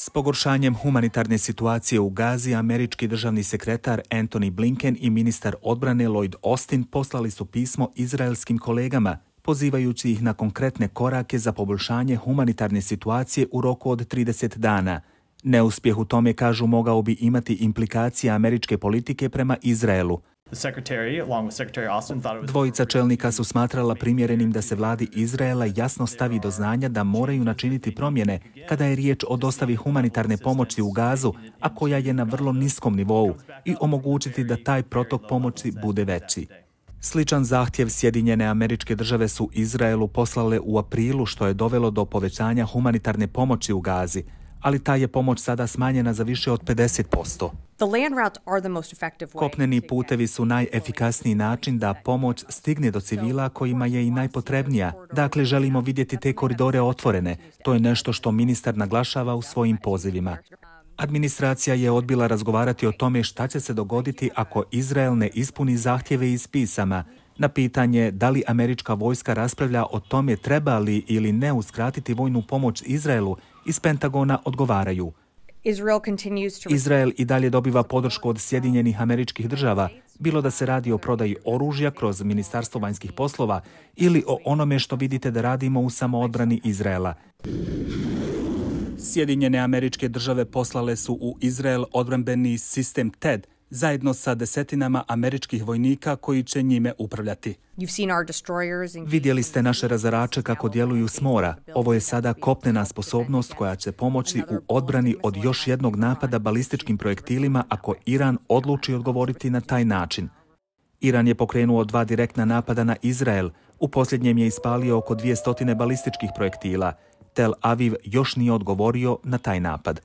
S pogoršanjem humanitarne situacije u Gazi, američki državni sekretar Anthony Blinken i ministar odbrane Lloyd Austin poslali su pismo izraelskim kolegama, pozivajući ih na konkretne korake za poboljšanje humanitarne situacije u roku od 30 dana. Neuspjeh u tome, kažu, mogao bi imati implikacije američke politike prema Izraelu, Dvojica čelnika su smatrala primjerenim da se vladi Izraela jasno stavi do znanja da moraju načiniti promjene kada je riječ o dostavi humanitarne pomoći u gazu, a koja je na vrlo niskom nivou, i omogućiti da taj protok pomoći bude veći. Sličan zahtjev Sjedinjene američke države su Izraelu poslale u aprilu što je dovelo do povećanja humanitarne pomoći u gazi, ali ta je pomoć sada smanjena za više od 50%. Kopneni putevi su najefikasniji način da pomoć stigne do civila kojima je i najpotrebnija. Dakle, želimo vidjeti te koridore otvorene. To je nešto što ministar naglašava u svojim pozivima. Administracija je odbila razgovarati o tome šta će se dogoditi ako Izrael ne ispuni zahtjeve iz pisama. Na pitanje da li američka vojska raspravlja o tome treba li ili ne uskratiti vojnu pomoć Izraelu, iz Pentagona odgovaraju. Izrael i dalje dobiva podršku od Sjedinjenih američkih država, bilo da se radi o prodaji oružja kroz Ministarstvo vanjskih poslova ili o onome što vidite da radimo u samoodbrani Izraela. Sjedinjene američke države poslale su u Izrael odbrambeni sistem TED, zajedno sa desetinama američkih vojnika koji će njime upravljati. Vidjeli ste naše razarače kako djeluju s mora. Ovo je sada kopnena sposobnost koja će pomoći u odbrani od još jednog napada balističkim projektilima ako Iran odluči odgovoriti na taj način. Iran je pokrenuo dva direktna napada na Izrael. U posljednjem je ispalio oko 200 balističkih projektila. Tel Aviv još nije odgovorio na taj napad.